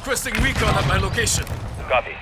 Requesting recon at my location. Copy.